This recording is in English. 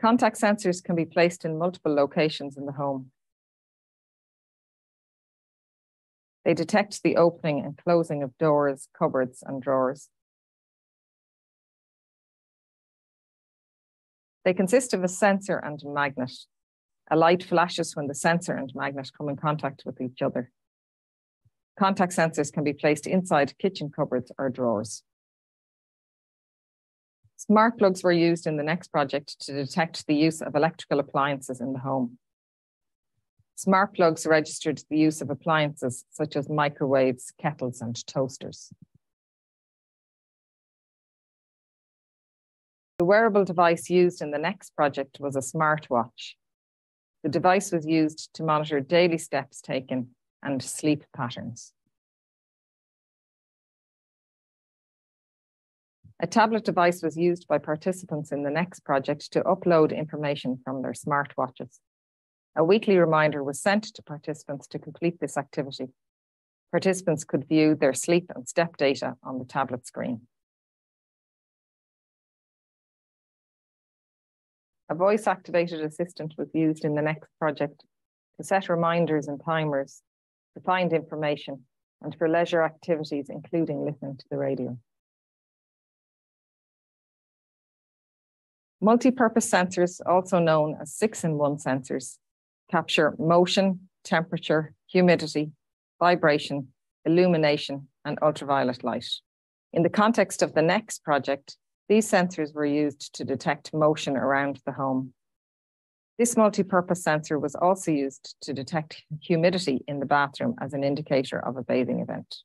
Contact sensors can be placed in multiple locations in the home. They detect the opening and closing of doors, cupboards, and drawers. They consist of a sensor and a magnet. A light flashes when the sensor and magnet come in contact with each other. Contact sensors can be placed inside kitchen cupboards or drawers. Smart plugs were used in the Nex project to detect the use of electrical appliances in the home. Smart plugs registered the use of appliances such as microwaves, kettles, and toasters. The wearable device used in the Nex project was a smartwatch. The device was used to monitor daily steps taken and sleep patterns. A tablet device was used by participants in the Nex project to upload information from their smartwatches. A weekly reminder was sent to participants to complete this activity. Participants could view their sleep and step data on the tablet screen. A voice activated assistant was used in the Nex project to set reminders and timers, to find information, and for leisure activities, including listening to the radio. Multi-purpose sensors, also known as six-in-one sensors, capture motion, temperature, humidity, vibration, illumination, and ultraviolet light. In the context of the Nex project, these sensors were used to detect motion around the home. This multi-purpose sensor was also used to detect humidity in the bathroom as an indicator of a bathing event.